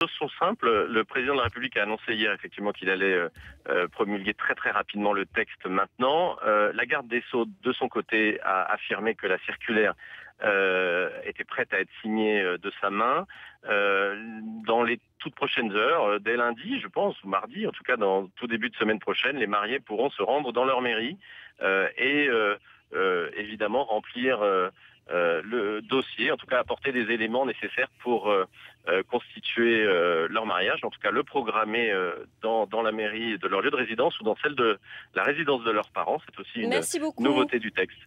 choses sont simples. Le président de la République a annoncé hier effectivement qu'il allait euh, euh, promulguer très très rapidement le texte maintenant. Euh, la garde des Sceaux, de son côté, a affirmé que la circulaire était prête à être signée de sa main. dans les toutes prochaines heures, dès lundi, je pense, ou mardi, en tout cas dans tout début de semaine prochaine, les mariés pourront se rendre dans leur mairie et évidemment remplir euh, dossier, en tout cas apporter des éléments nécessaires pour euh, euh, constituer leur mariage, en tout cas le programmer dans, dans, la mairie de leur lieu de résidence ou dans celle de la résidence de leurs parents. C'est aussi une nouveauté du texte.